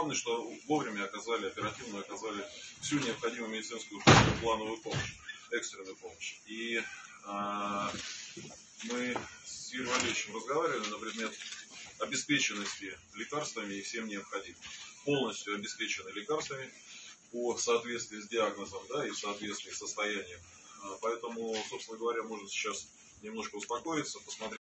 Главное, что вовремя оказали, оперативно оказали всю необходимую медицинскую плановую помощь, экстренную помощь. И а, мы с Юрием Валерьевичем разговаривали на предмет обеспеченности лекарствами и всем необходимым. Полностью обеспечены лекарствами по соответствии с диагнозом да, и в соответствии с состоянием. А, поэтому, собственно говоря, можно сейчас немножко успокоиться, посмотреть.